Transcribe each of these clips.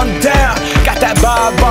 on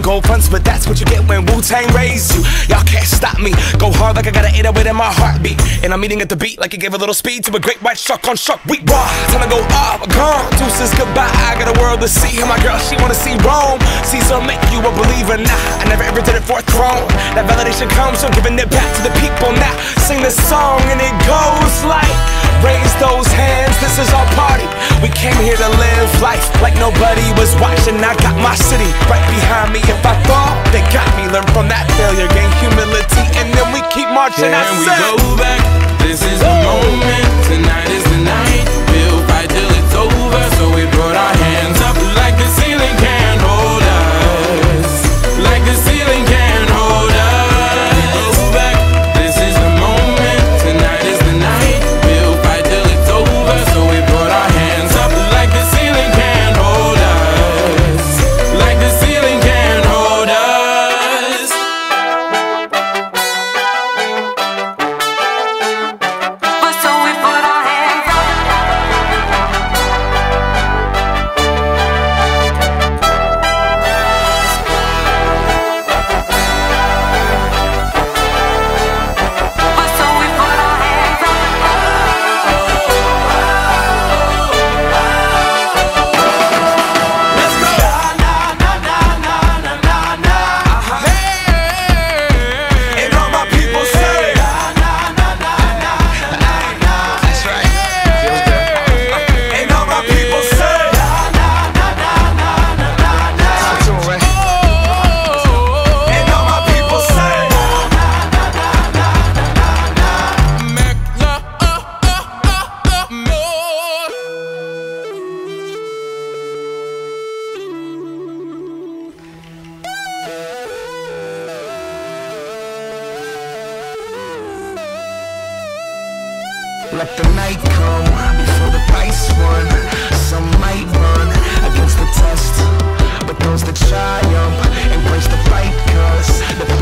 up really wanna go fronts, but that's what you get when Wu Tang raised you. Y'all can't stop me. Go hard like I got an 808 in my heartbeat. And I'm eating at the beat like it gave a little speed to a great white shark on shark week. Raw, time to go off, gone. Deuces goodbye. I got a world to see. And my girl, she wanna see Rome. Caesar make you a believer. Nah, I never ever did it for a throne. That validation comes from giving it back to the people. Now sing this song and it goes like. Raise those hands, this is our party. We came here to live life like nobody was watching. I got my city right behind me. If I fall, they got me. Learn from that failure, gain humility, and then we keep marching. I Can we go back? This is the moment. Tonight is the night. Let the night come before the price won Some might run against the test But those that triumph up embrace the fight cause the